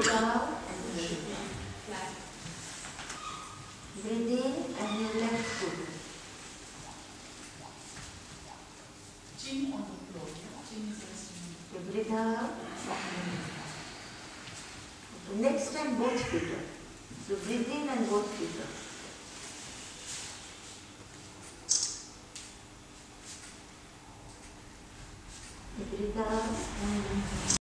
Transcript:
breathe out and breathe in. Breathe in and your left foot. Chin on the floor. Chin is. You breathe out. Next time both feet up. So breathe in and both feet up. Breathe out and